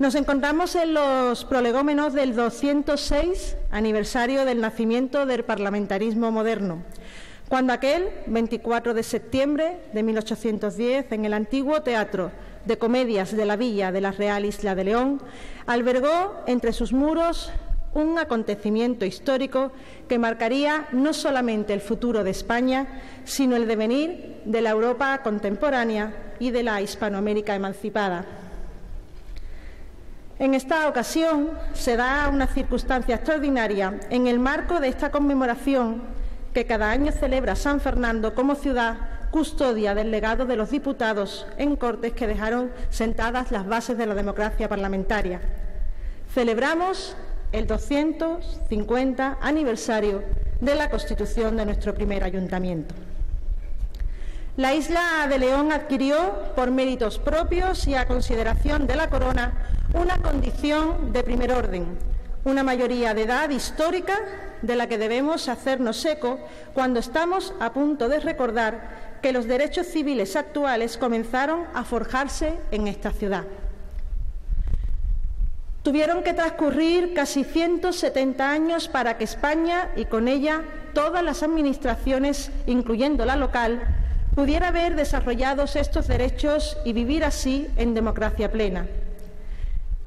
Nos encontramos en los prolegómenos del 206 aniversario del nacimiento del parlamentarismo moderno, cuando aquel 24 de septiembre de 1810, en el antiguo Teatro de Comedias de la Villa de la Real Isla de León, albergó entre sus muros un acontecimiento histórico que marcaría no solamente el futuro de España, sino el devenir de la Europa contemporánea y de la Hispanoamérica emancipada. En esta ocasión se da una circunstancia extraordinaria en el marco de esta conmemoración que cada año celebra San Fernando como ciudad custodia del legado de los diputados en Cortes que dejaron sentadas las bases de la democracia parlamentaria. Celebramos el 250 aniversario de la constitución de nuestro primer ayuntamiento. La isla de León adquirió, por méritos propios y a consideración de la corona, una condición de primer orden, una mayoría de edad histórica de la que debemos hacernos eco cuando estamos a punto de recordar que los derechos civiles actuales comenzaron a forjarse en esta ciudad. Tuvieron que transcurrir casi 170 años para que España y con ella todas las administraciones, incluyendo la local, pudiera ver desarrollados estos derechos y vivir así en democracia plena.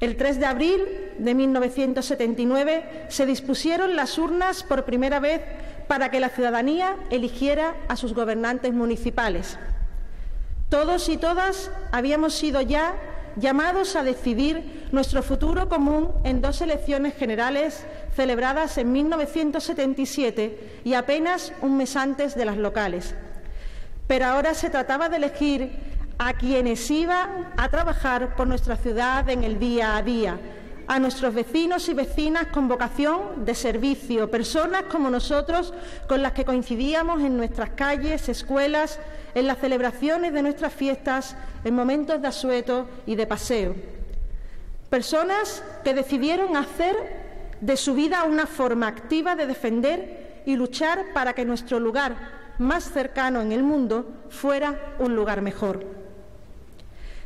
El 3 de abril de 1979 se dispusieron las urnas por primera vez para que la ciudadanía eligiera a sus gobernantes municipales. Todos y todas habíamos sido ya llamados a decidir nuestro futuro común en dos elecciones generales celebradas en 1977 y apenas un mes antes de las locales. Pero ahora se trataba de elegir a quienes iban a trabajar por nuestra ciudad en el día a día, a nuestros vecinos y vecinas con vocación de servicio, personas como nosotros con las que coincidíamos en nuestras calles, escuelas, en las celebraciones de nuestras fiestas, en momentos de asueto y de paseo. Personas que decidieron hacer de su vida una forma activa de defender y luchar para que nuestro lugar más cercano en el mundo fuera un lugar mejor.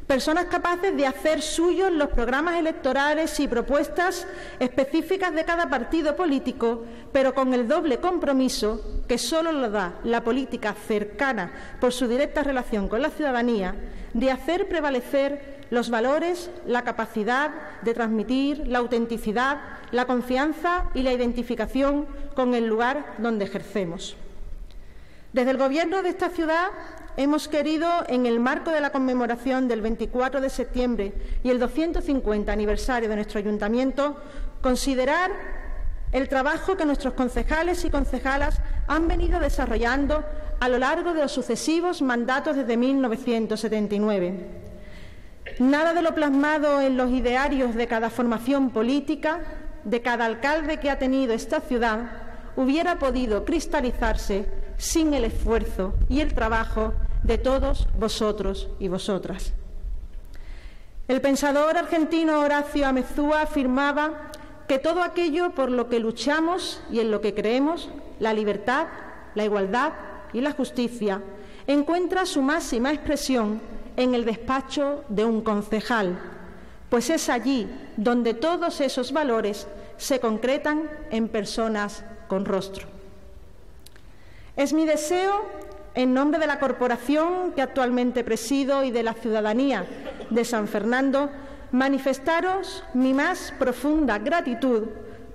Personas capaces de hacer suyos los programas electorales y propuestas específicas de cada partido político, pero con el doble compromiso que solo lo da la política cercana por su directa relación con la ciudadanía, de hacer prevalecer los valores, la capacidad de transmitir, la autenticidad, la confianza y la identificación con el lugar donde ejercemos. Desde el Gobierno de esta ciudad hemos querido, en el marco de la conmemoración del 24 de septiembre y el 250 aniversario de nuestro ayuntamiento, considerar el trabajo que nuestros concejales y concejalas han venido desarrollando a lo largo de los sucesivos mandatos desde 1979. Nada de lo plasmado en los idearios de cada formación política, de cada alcalde que ha tenido esta ciudad, hubiera podido cristalizarse sin el esfuerzo y el trabajo de todos vosotros y vosotras. El pensador argentino Horacio Amezúa afirmaba que todo aquello por lo que luchamos y en lo que creemos, la libertad, la igualdad y la justicia, encuentra su máxima expresión en el despacho de un concejal, pues es allí donde todos esos valores se concretan en personas con rostro. Es mi deseo en nombre de la corporación que actualmente presido y de la ciudadanía de San Fernando, manifestaros mi más profunda gratitud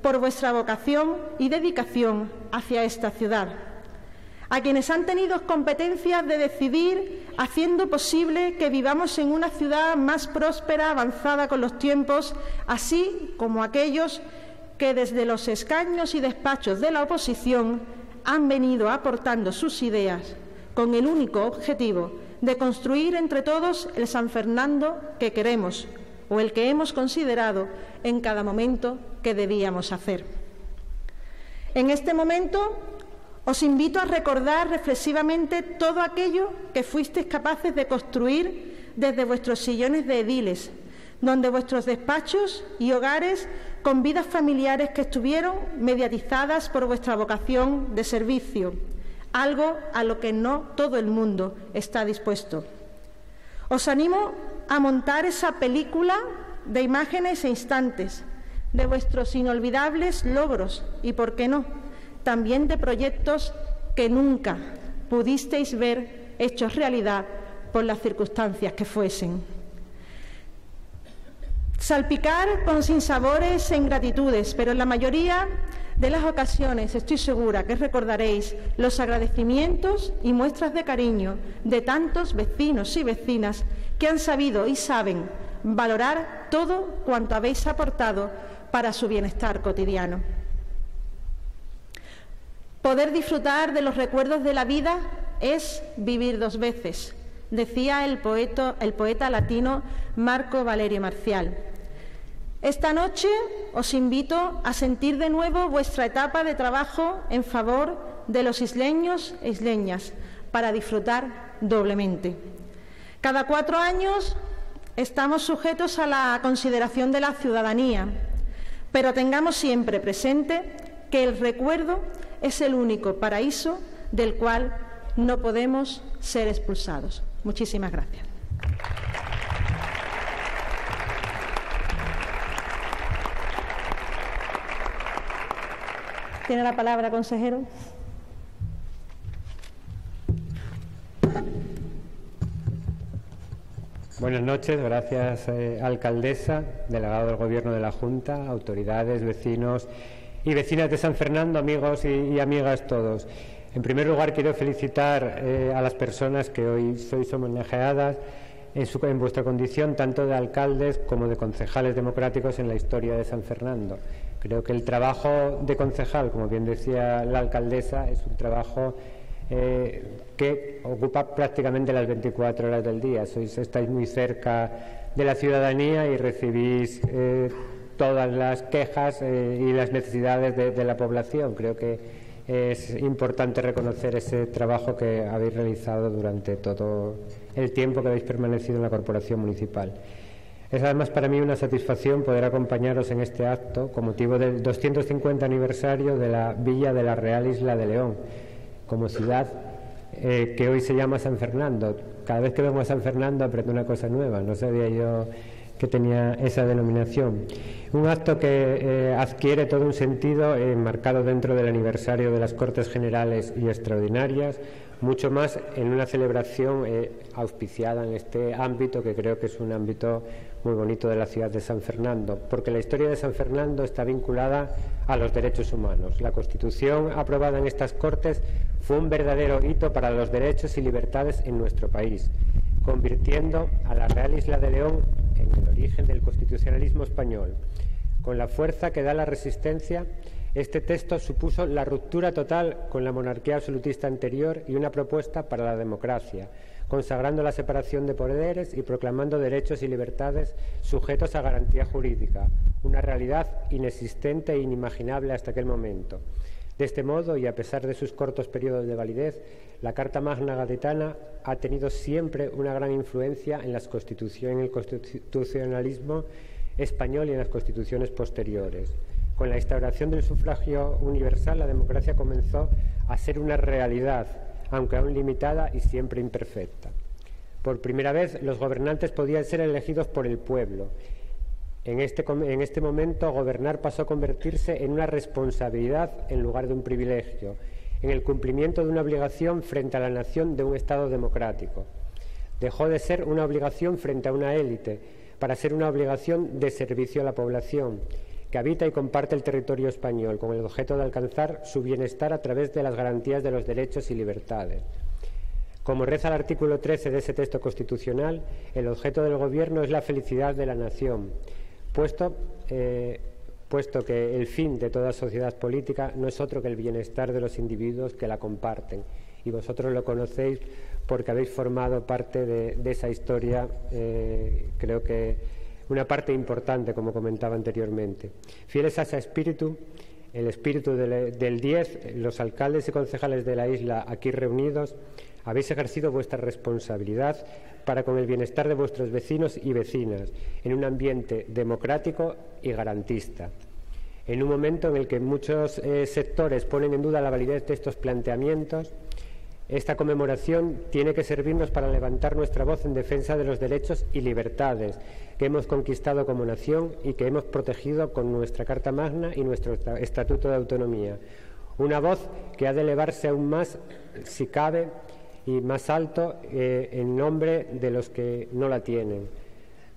por vuestra vocación y dedicación hacia esta ciudad. A quienes han tenido competencias de decidir, haciendo posible que vivamos en una ciudad más próspera, avanzada con los tiempos, así como aquellos que desde los escaños y despachos de la oposición han venido aportando sus ideas con el único objetivo de construir entre todos el San Fernando que queremos o el que hemos considerado en cada momento que debíamos hacer. En este momento os invito a recordar reflexivamente todo aquello que fuisteis capaces de construir desde vuestros sillones de ediles, donde vuestros despachos y hogares con vidas familiares que estuvieron mediatizadas por vuestra vocación de servicio, algo a lo que no todo el mundo está dispuesto. Os animo a montar esa película de imágenes e instantes, de vuestros inolvidables logros y, por qué no, también de proyectos que nunca pudisteis ver hechos realidad por las circunstancias que fuesen. Salpicar con sinsabores e ingratitudes, pero en la mayoría de las ocasiones estoy segura que recordaréis los agradecimientos y muestras de cariño de tantos vecinos y vecinas que han sabido y saben valorar todo cuanto habéis aportado para su bienestar cotidiano. Poder disfrutar de los recuerdos de la vida es vivir dos veces, decía el, el poeta latino Marco Valerio Marcial. Esta noche os invito a sentir de nuevo vuestra etapa de trabajo en favor de los isleños e isleñas para disfrutar doblemente. Cada cuatro años estamos sujetos a la consideración de la ciudadanía pero tengamos siempre presente que el recuerdo es el único paraíso del cual no podemos ser expulsados. Muchísimas gracias. Tiene la palabra, consejero. Buenas noches, gracias eh, alcaldesa, delegado del Gobierno de la Junta, autoridades, vecinos y vecinas de San Fernando, amigos y, amigas todos. En primer lugar, quiero felicitar eh, a las personas que hoy sois homenajeadas en, en vuestra condición tanto de alcaldes como de concejales democráticos en la historia de San Fernando. Creo que el trabajo de concejal, como bien decía la alcaldesa, es un trabajo eh, que ocupa prácticamente las 24 horas del día. Sois, estáis muy cerca de la ciudadanía y recibís eh, todas las quejas eh, y las necesidades de, la población. Creo que es importante reconocer ese trabajo que habéis realizado durante todo el tiempo que habéis permanecido en la corporación municipal. Es además para mí una satisfacción poder acompañaros en este acto con motivo del 250 aniversario de la Villa de la Real Isla de León como ciudad eh, que hoy se llama San Fernando. Cada vez que vemos a San Fernando aprendo una cosa nueva, no sabía yo que tenía esa denominación. Un acto que eh, adquiere todo un sentido enmarcado eh, dentro del aniversario de las Cortes Generales y Extraordinarias, mucho más en una celebración auspiciada en este ámbito, que creo que es un ámbito muy bonito de la ciudad de San Fernando, porque la historia de San Fernando está vinculada a los derechos humanos. La Constitución aprobada en estas Cortes fue un verdadero hito para los derechos y libertades en nuestro país, convirtiendo a la Real Isla de León en el origen del constitucionalismo español. Con la fuerza que da la resistencia, este texto supuso la ruptura total con la monarquía absolutista anterior y una propuesta para la democracia, consagrando la separación de poderes y proclamando derechos y libertades sujetos a garantía jurídica, una realidad inexistente e inimaginable hasta aquel momento. De este modo, y a pesar de sus cortos periodos de validez, la Carta Magna Gaditana ha tenido siempre una gran influencia en, las en el constitucionalismo español y en las constituciones posteriores. Con la instauración del sufragio universal, la democracia comenzó a ser una realidad aunque aún limitada y siempre imperfecta. Por primera vez, los gobernantes podían ser elegidos por el pueblo. En este, en este momento, gobernar pasó a convertirse en una responsabilidad en lugar de un privilegio, en el cumplimiento de una obligación frente a la nación de un Estado democrático. Dejó de ser una obligación frente a una élite para ser una obligación de servicio a la población que habita y comparte el territorio español con el objeto de alcanzar su bienestar a través de las garantías de los derechos y libertades. Como reza el artículo 13 de ese texto constitucional, el objeto del Gobierno es la felicidad de la nación, puesto, eh, puesto que el fin de toda sociedad política no es otro que el bienestar de los individuos que la comparten. Y vosotros lo conocéis porque habéis formado parte de, esa historia, eh, creo que una parte importante, como comentaba anteriormente. Fieles a ese espíritu, el espíritu del 10, los alcaldes y concejales de la isla aquí reunidos, habéis ejercido vuestra responsabilidad para con el bienestar de vuestros vecinos y vecinas, en un ambiente democrático y garantista. En un momento en el que muchos eh, sectores ponen en duda la validez de estos planteamientos, Esta conmemoración tiene que servirnos para levantar nuestra voz en defensa de los derechos y libertades que hemos conquistado como nación y que hemos protegido con nuestra Carta Magna y nuestro Estatuto de Autonomía. Una voz que ha de elevarse aún más, si cabe, y más alto eh, en nombre de los que no la tienen,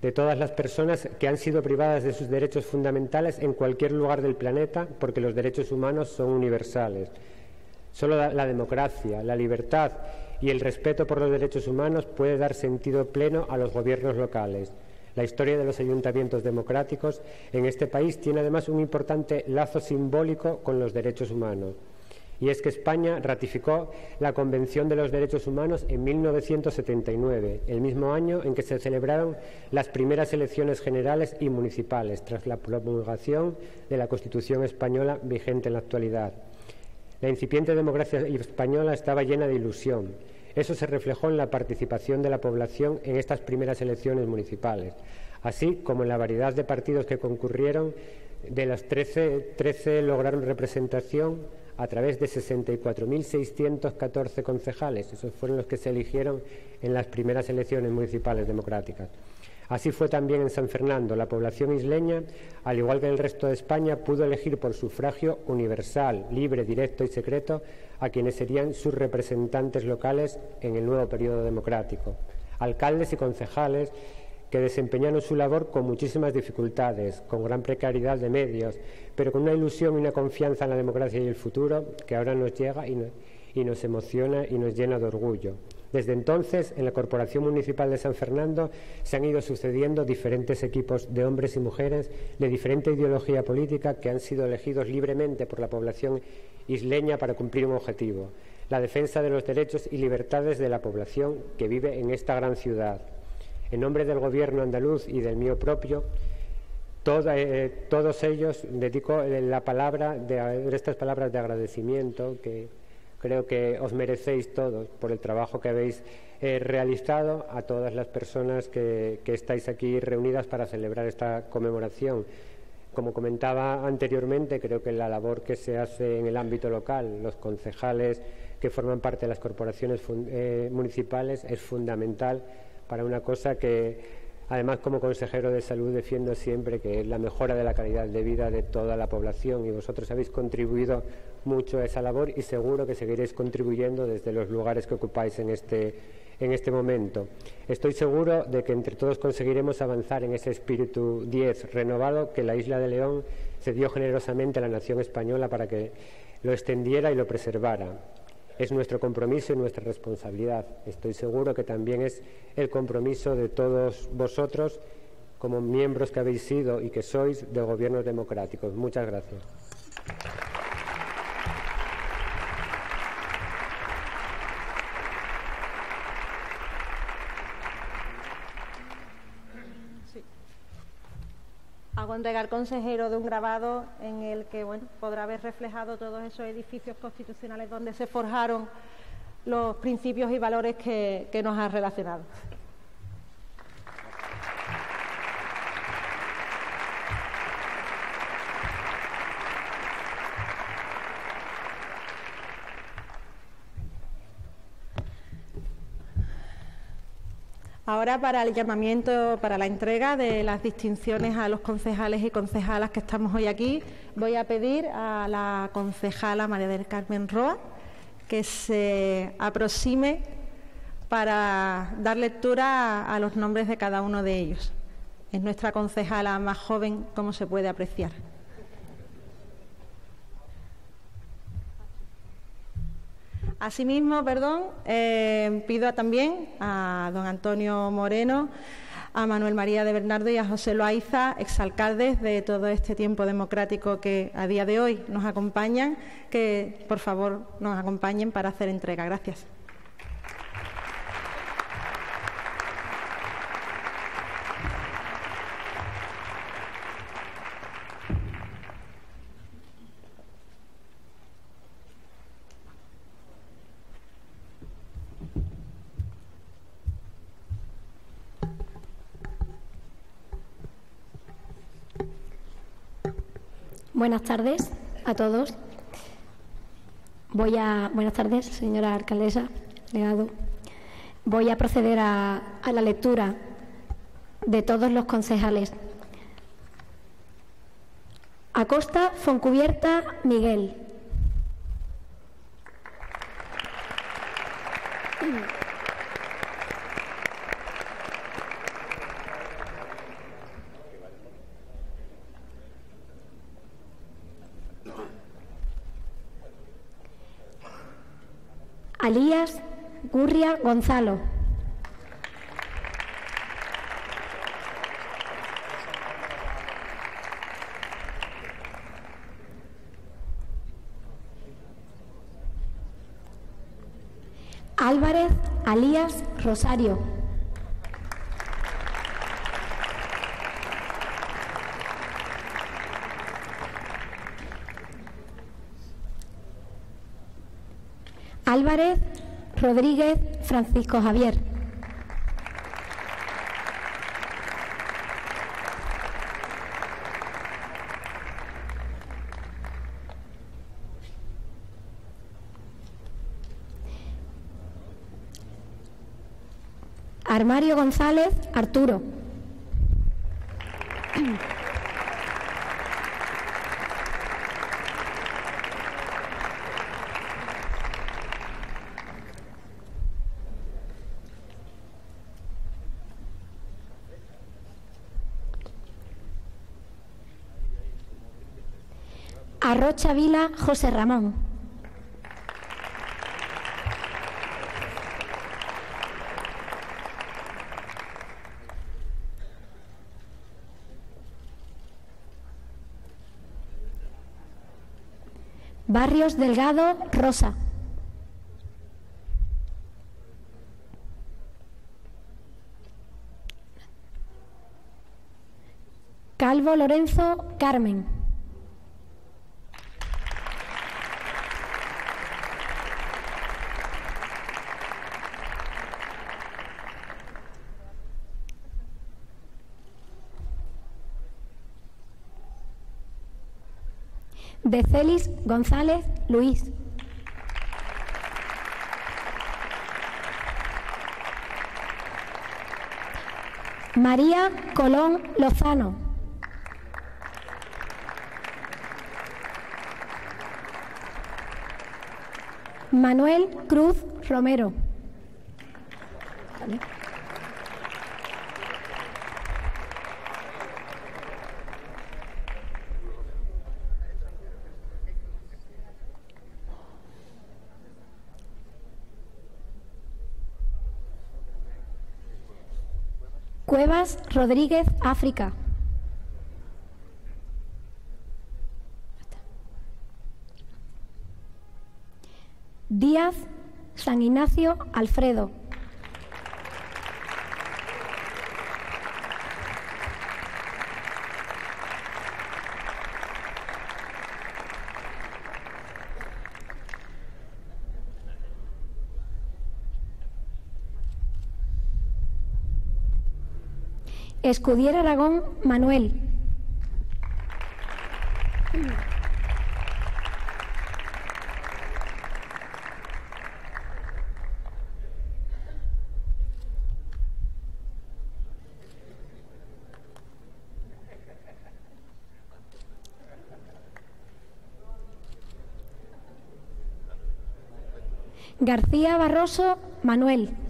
de todas las personas que han sido privadas de sus derechos fundamentales en cualquier lugar del planeta, porque los derechos humanos son universales. Solo la, democracia, la libertad y el respeto por los derechos humanos puede dar sentido pleno a los gobiernos locales. La historia de los ayuntamientos democráticos en este país tiene además un importante lazo simbólico con los derechos humanos. Y es que España ratificó la Convención de los Derechos Humanos en 1979, el mismo año en que se celebraron las primeras elecciones generales y municipales, tras la promulgación de la Constitución española vigente en la actualidad. La incipiente democracia española estaba llena de ilusión. Eso se reflejó en la participación de la población en estas primeras elecciones municipales, así como en la variedad de partidos que concurrieron. De las 13, 13 lograron representación a través de 64.614 concejales. Esos fueron los que se eligieron en las primeras elecciones municipales democráticas. Así fue también en San Fernando. La población isleña, al igual que el resto de España, pudo elegir por sufragio universal, libre, directo y secreto a quienes serían sus representantes locales en el nuevo periodo democrático. Alcaldes y concejales que desempeñaron su labor con muchísimas dificultades, con gran precariedad de medios, pero con una ilusión y una confianza en la democracia y el futuro que ahora nos llega y, y nos emociona y nos llena de orgullo. Desde entonces, en la Corporación Municipal de San Fernando se han ido sucediendo diferentes equipos de hombres y mujeres de diferente ideología política que han sido elegidos libremente por la población isleña para cumplir un objetivo, la defensa de los derechos y libertades de la población que vive en esta gran ciudad. En nombre del Gobierno andaluz y del mío propio, eh, todos ellos dedico la palabra de, estas palabras de agradecimiento que creo que os merecéis todos por el trabajo que habéis eh, realizado a todas las personas que, estáis aquí reunidas para celebrar esta conmemoración. Como comentaba anteriormente, creo que la labor que se hace en el ámbito local, los concejales que forman parte de las corporaciones eh, municipales, es fundamental para una cosa que Además, como consejero de salud defiendo siempre que es la mejora de la calidad de vida de toda la población y vosotros habéis contribuido mucho esa labor y seguro que seguiréis contribuyendo desde los lugares que ocupáis en este, en este momento. Estoy seguro de que entre todos conseguiremos avanzar en ese espíritu 10 renovado que la isla de León se dio generosamente a la nación española para que lo extendiera y lo preservara es nuestro compromiso y nuestra responsabilidad. Estoy seguro que también es el compromiso de todos vosotros como miembros que habéis sido y que sois de gobiernos democráticos. Muchas gracias. Hago entregar consejero de un grabado en el que bueno, podrá haber reflejado todos esos edificios constitucionales donde se forjaron los principios y valores que, que nos ha relacionado. Ahora para el llamamiento, para la entrega de las distinciones a los concejales y concejalas que estamos hoy aquí, voy a pedir a la concejala María del Carmen Roa que se aproxime para dar lectura a los nombres de cada uno de ellos. Es nuestra concejala más joven, como se puede apreciar. Asimismo, perdón, eh, pido también a don Antonio Moreno, a Manuel María de Bernardo y a José Loaiza, exalcaldes de todo este tiempo democrático que a día de hoy nos acompañan, que por favor nos acompañen para hacer entrega. Gracias. Buenas tardes a todos. Voy a, buenas tardes, señora alcaldesa, legado. Voy a proceder a, a la lectura de todos los concejales. Acosta Foncubierta Miguel. Alías Gonzalo. Álvarez Alías Rosario. Álvarez Rodríguez Francisco Javier. Armario González Arturo. Arrocha Vila José Ramón. Barrios Delgado Rosa. Calvo Lorenzo Carmen. De Celis González Luis. María Colón Lozano. Manuel Cruz Romero. Cuevas Rodríguez África. Díaz San Ignacio Alfredo. Escudier Aragón Manuel. García Barroso Manuel.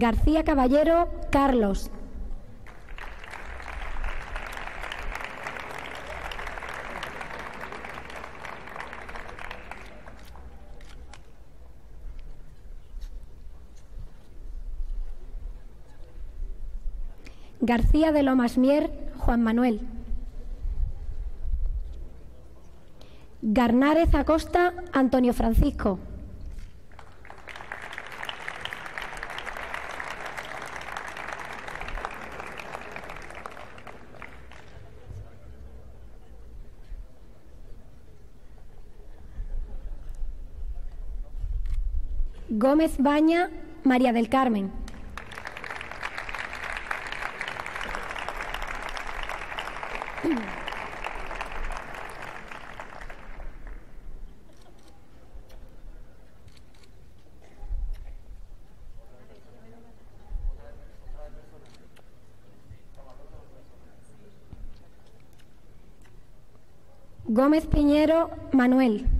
García Caballero Carlos. García de Lomasmier Juan Manuel. Garnárez Acosta Antonio Francisco. Gómez Baña, María del Carmen. Gómez Piñero, Manuel.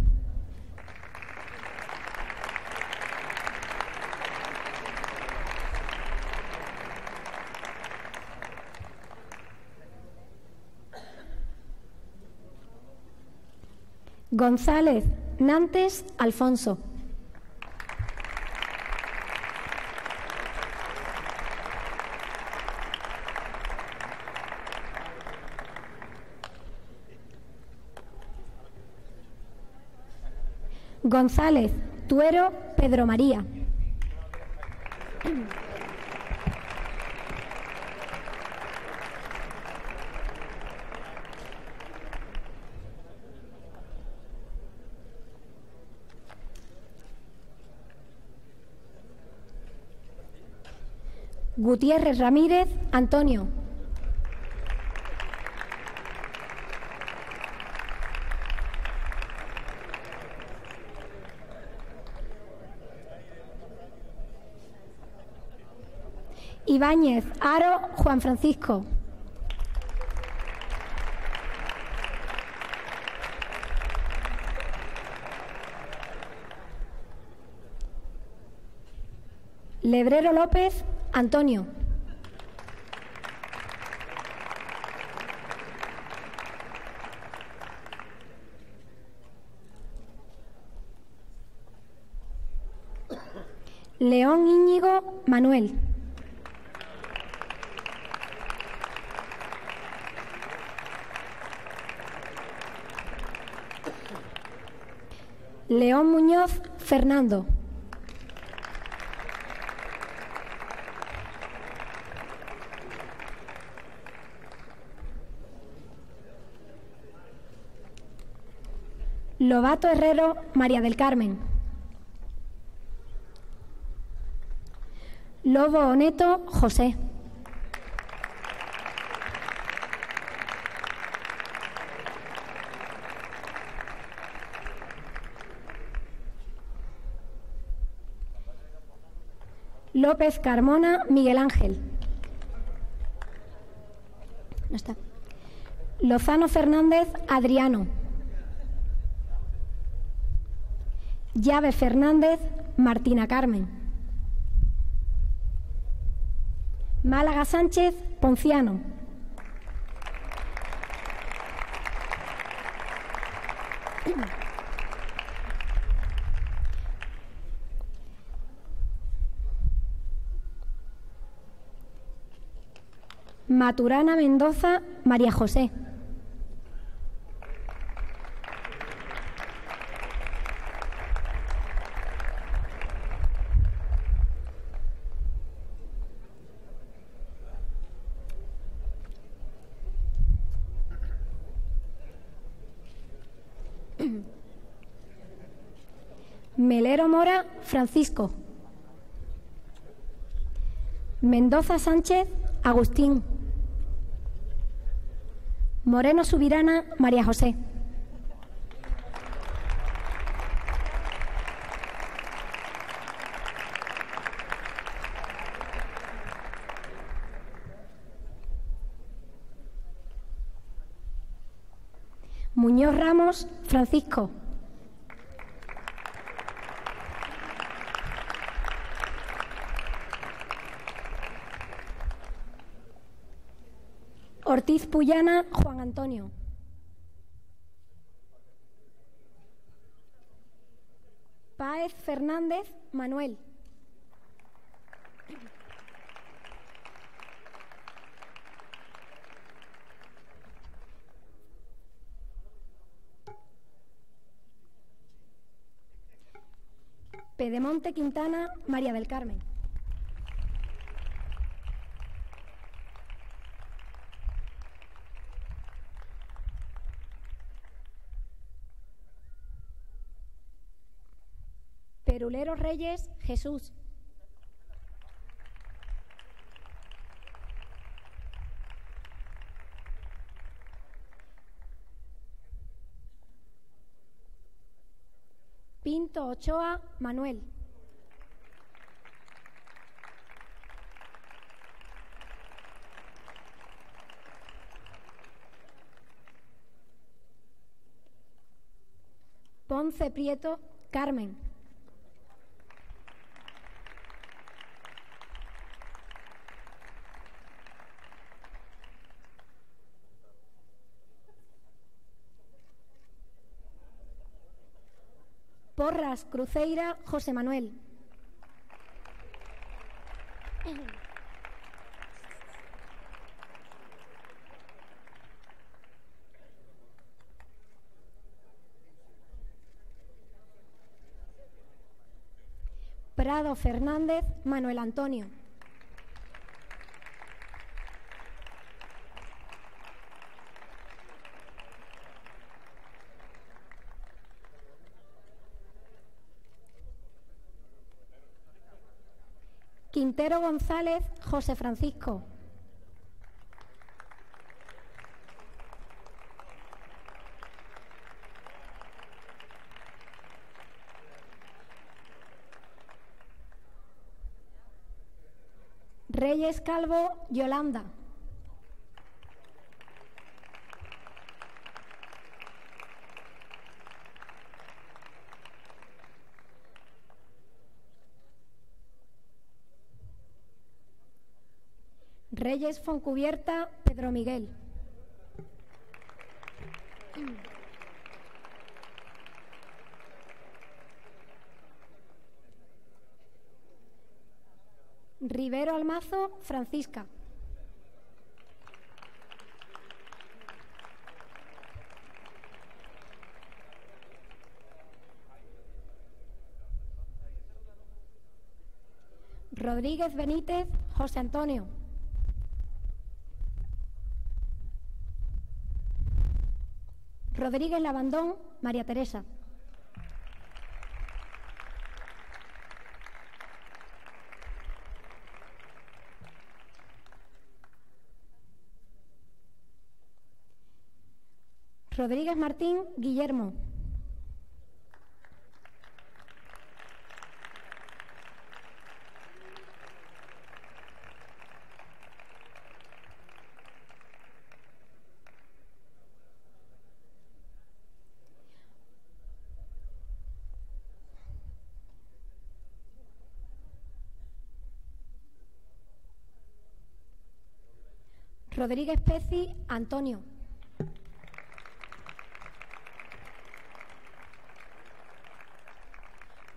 González Nantes Alfonso. González Tuero Pedro María. Gutiérrez Ramírez Antonio. Ibáñez Aro Juan Francisco. Lebrero López Antonio. León Íñigo Manuel. León Muñoz Fernando. Lobato Herrero María del Carmen. Lobo Oneto José. López Carmona Miguel Ángel. No está. Lozano Fernández Adriano. Llave Fernández Martina Carmen. Málaga Sánchez Ponciano. Maturana Mendoza María José. Melero Mora Francisco. Mendoza Sánchez Agustín. Moreno Subirana María José. Muñoz Ramos Francisco. Ortiz Puyana, Juan Antonio. Páez Fernández, Manuel. Pedemonte Quintana, María del Carmen. Perulero Reyes Jesús. Ochoa Manuel. Ponce Prieto Carmen. Cruceira José Manuel. Prado Fernández Manuel Antonio. Quintero González José Francisco. Reyes Calvo Yolanda. Reyes Foncubierta Pedro Miguel. Rivero Almazo Francisca. Rodríguez Benítez José Antonio. Rodríguez Labandón María Teresa. Rodríguez Martín Guillermo. Rodríguez Peci Antonio.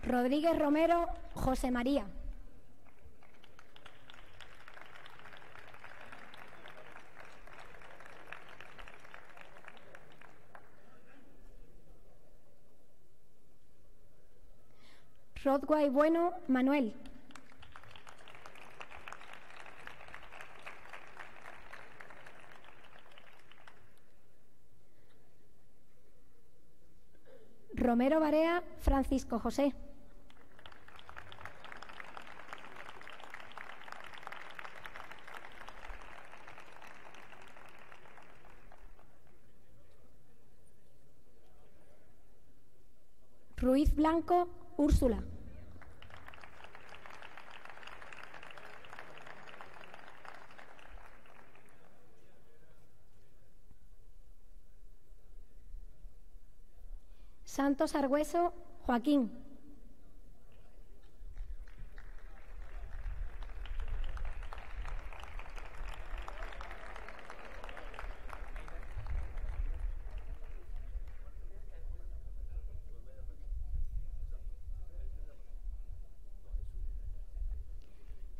Rodríguez Romero José María. Rodway Bueno Manuel. Romero Barea Francisco José. Ruiz Blanco Úrsula. Santos Argüeso Joaquín.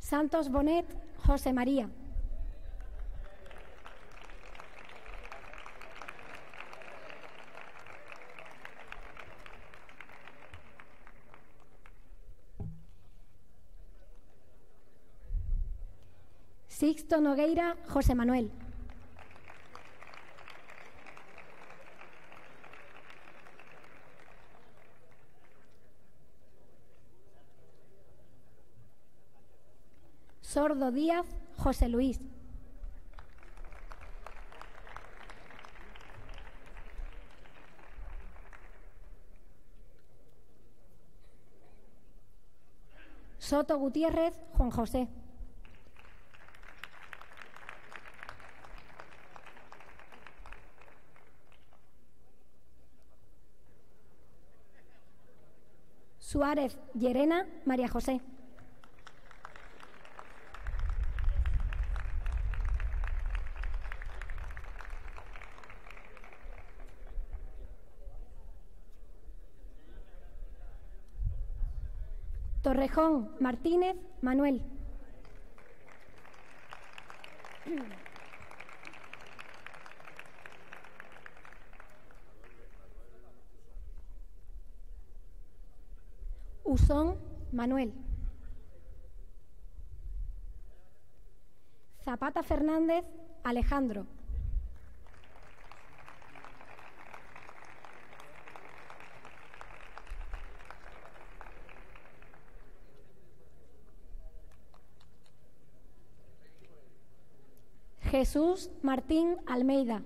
Santos Bonet José María. Nogueira, José Manuel. Sordo Díaz, José Luis. Soto Gutiérrez, Juan José. Suárez Llerena María José. Torrejón Martínez Manuel. Usón Manuel. Zapata Fernández Alejandro. Jesús Martín Almeida.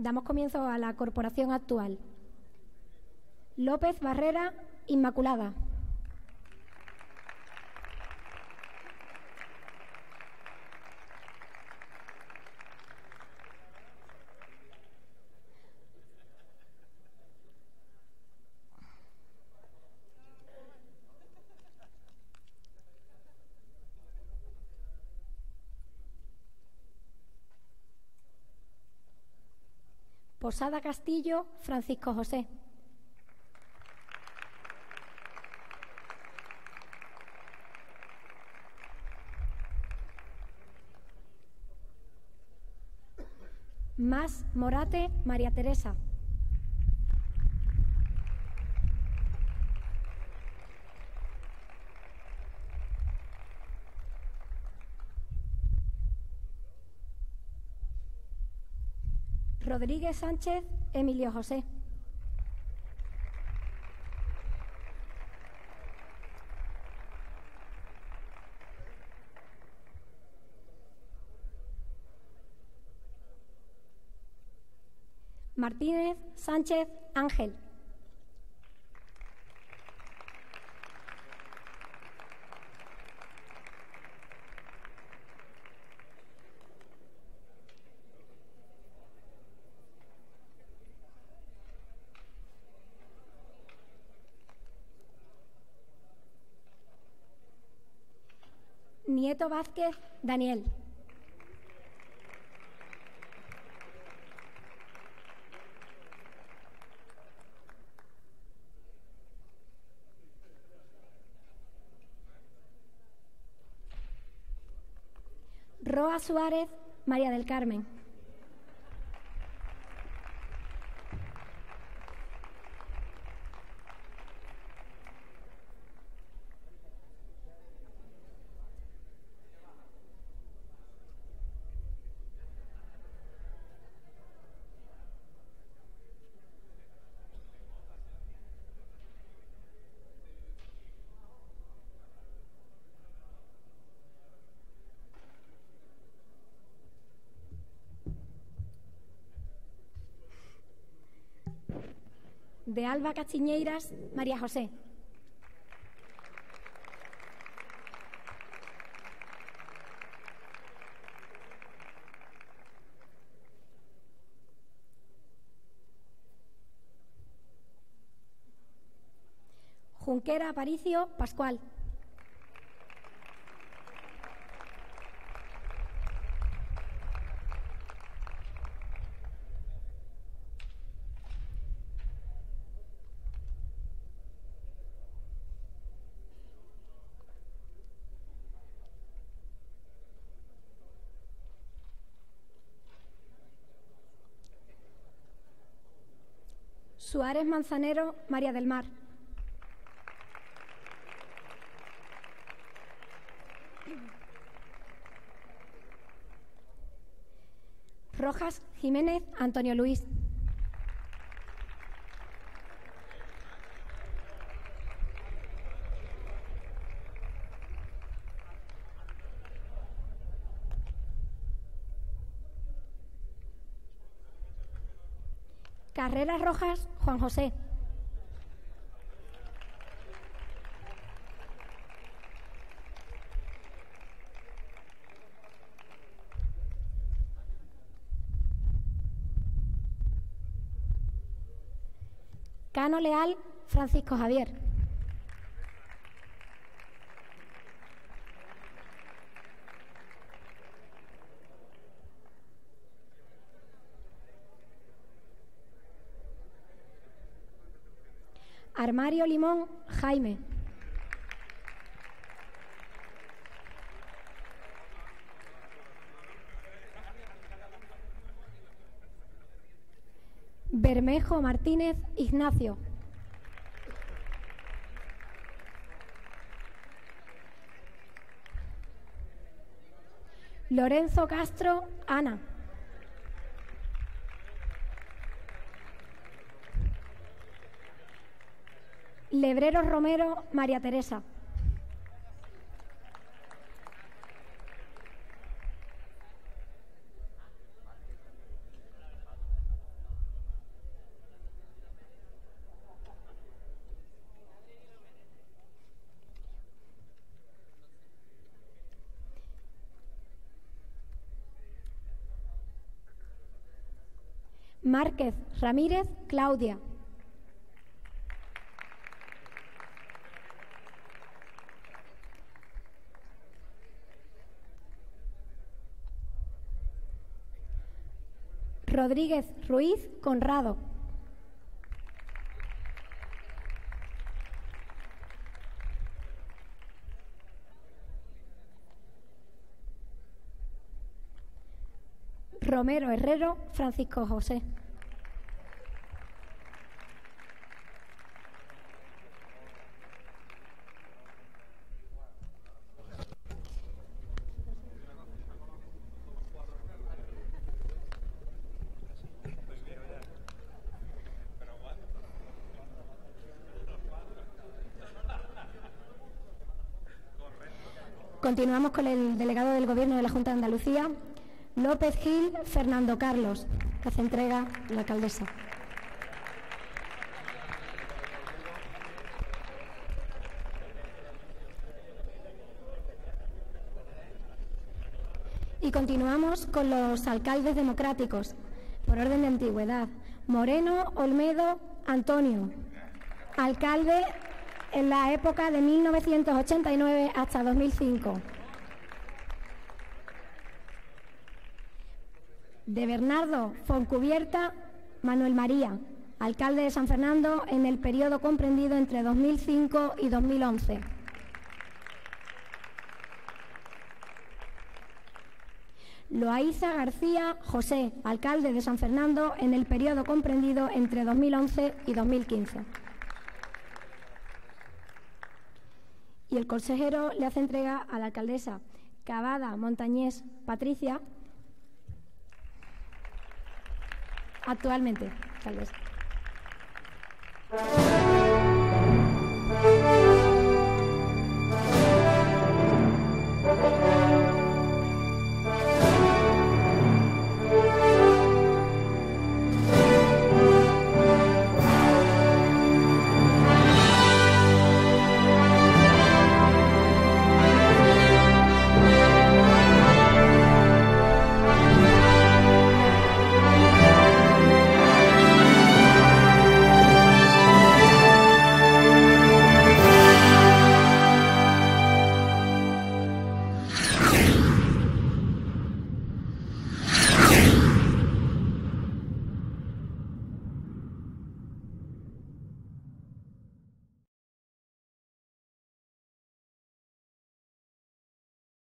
Damos comienzo a la corporación actual. López Barrera Inmaculada. Posada Castillo, Francisco José. Más Morate, María Teresa. Rodríguez Sánchez, Emilio José. Martínez Sánchez Ángel. Vázquez Daniel. Roa Suárez, María del Carmen. De Alba Castiñeiras, María José. Junquera Aparicio Pascual. Suárez Manzanero, María del Mar. Rojas Jiménez, Antonio Luis. Carreras Rojas, Juan José. Cano Leal, Francisco Javier. Armario Limón, Jaime. Bermejo Martínez, Ignacio. Lorenzo Castro, Ana. Lebrero Romero, María Teresa. Márquez Ramírez, Claudia. Rodríguez Ruiz Conrado. Romero Herrero Francisco José. Continuamos con el delegado del Gobierno de la Junta de Andalucía, López Gil Fernando Carlos, que hace entrega la alcaldesa. Y continuamos con los alcaldes democráticos, por orden de antigüedad. Moreno Olmedo Antonio, alcalde en la época de 1989 hasta 2005. De Bernardo Foncubierta Manuel María, alcalde de San Fernando en el periodo comprendido entre 2005 y 2011. Loaiza García José, alcalde de San Fernando en el periodo comprendido entre 2011 y 2015. Y el consejero le hace entrega a la alcaldesa Cavada Montañés Patricia, actualmente alcaldesa.